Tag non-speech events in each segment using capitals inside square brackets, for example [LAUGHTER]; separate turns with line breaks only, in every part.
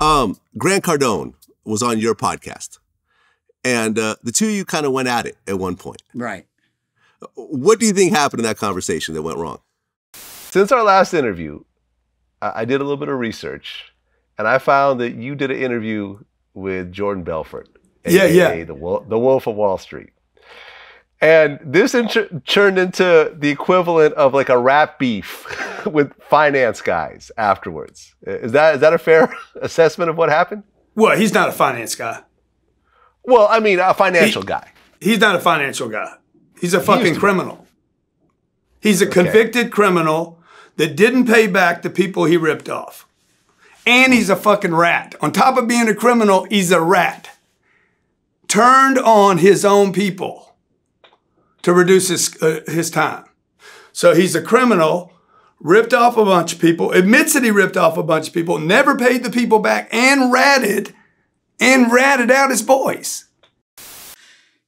Um, Grant Cardone was on your podcast, and uh, the two of you kind of went at it at one point.
Right.
What do you think happened in that conversation that went wrong? Since our last interview, I, I did a little bit of research, and I found that you did an interview with Jordan Belfort,
Yeah, yeah.
the Wolf, the Wolf of Wall Street. And this in- turned into the equivalent of like a rap beef [LAUGHS] [LAUGHS] with finance guys afterwards. Is that is that a fair [LAUGHS] assessment of what happened?
Well, he's not a finance guy.
Well, I mean, a financial
He-
guy.
He's not a financial guy. He's a fucking
used to be.
criminal. He's a convicted criminal that didn't pay back the people he ripped off. And he's a fucking rat. On top of being a criminal, he's a rat. Turned on his own people to reduce his, uh, his time. So he's a criminal, ripped off a bunch of people, admits that he ripped off a bunch of people, never paid the people back, and ratted, and ratted out his boys.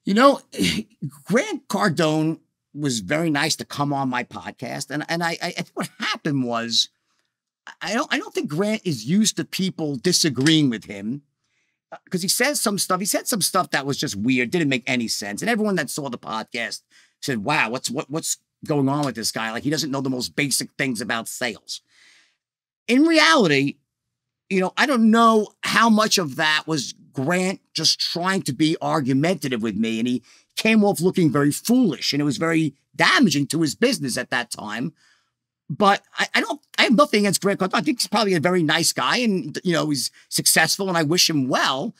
You know, [LAUGHS] Grant Cardone was very nice to come on my podcast, and and I, I think what happened was, I don't I don't think Grant is used to people disagreeing with him uh, because he says some stuff. He said some stuff that was just weird, didn't make any sense, and everyone that saw the podcast said, "Wow, what's what what's going on with this guy? Like he doesn't know the most basic things about sales." In reality, you know, I don't know how much of that was Grant just trying to be argumentative with me. And he came off looking very foolish and it was very damaging to his business at that time. But I, I don't, I have nothing against Grant I think he's probably a very nice guy and, you know, he's successful and I wish him well.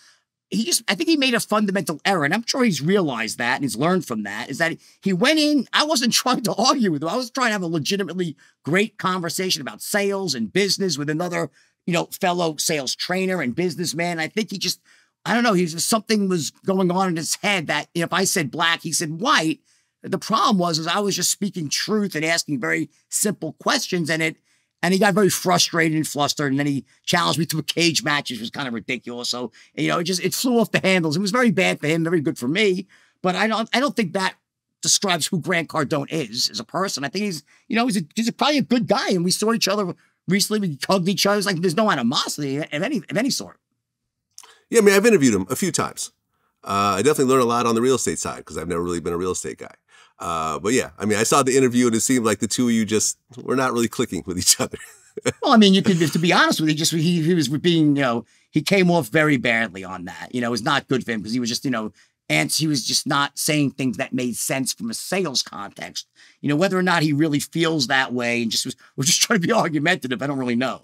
He just, I think he made a fundamental error. And I'm sure he's realized that and he's learned from that is that he went in, I wasn't [LAUGHS] trying to argue with him. I was trying to have a legitimately great conversation about sales and business with another you know, fellow sales trainer and businessman. I think he just, I don't know, he was something was going on in his head that you know, if I said black, he said white. The problem was is I was just speaking truth and asking very simple questions, and it and he got very frustrated and flustered, and then he challenged me to a cage match, which was kind of ridiculous. So you know, it just it flew off the handles. It was very bad for him, very good for me. But I don't I don't think that describes who Grant Cardone is as a person. I think he's you know he's a, he's probably a good guy, and we saw each other recently. We hugged each other. It's like there's no animosity of any of any sort.
Yeah, I mean, I've interviewed him a few times. Uh, I definitely learned a lot on the real estate side because I've never really been a real estate guy. Uh, but yeah, I mean, I saw the interview and it seemed like the two of you just were not really clicking with each other. [LAUGHS]
Well, I mean, you could, to be honest with you, just he, he was being, you know, he came off very badly on that. You know, it was not good for him because he was just, you know, and he was just not saying things that made sense from a sales context. You know, whether or not he really feels that way and just was, was just trying to be argumentative, I don't really know.